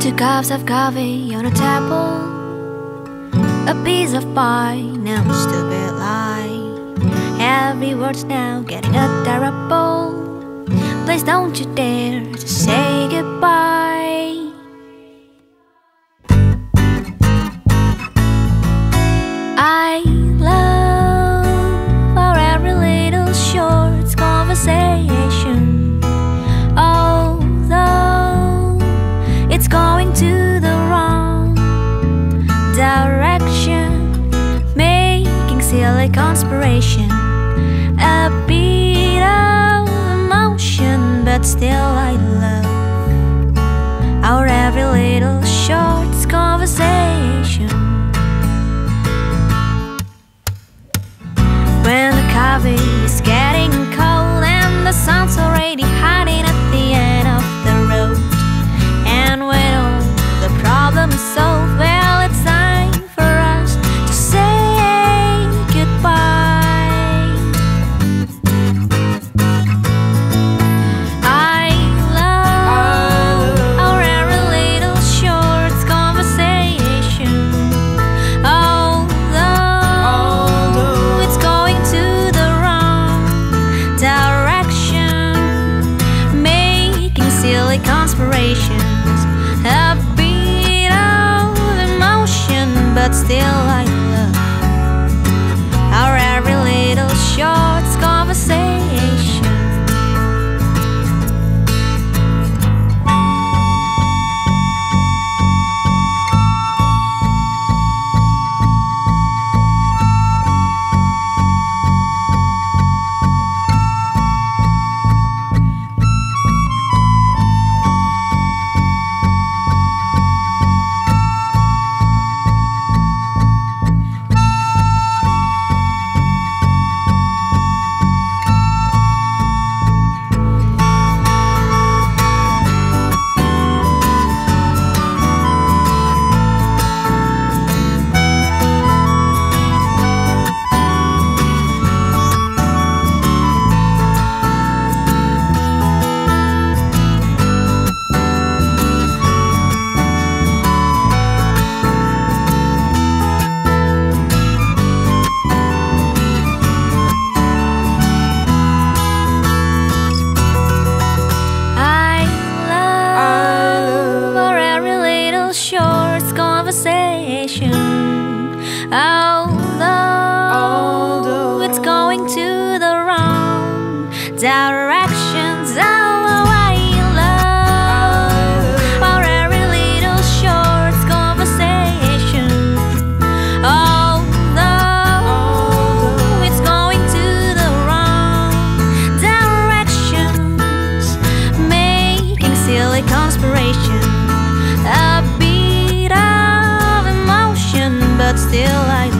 Two cups of coffee on a table A piece of pie, no stupid lie. Every word's now getting a terrible Please don't you dare to say goodbye silly conspiration. A bit of emotion but still I love Our every little short conversation. When the coffee but still I love our every little short conversation. still I.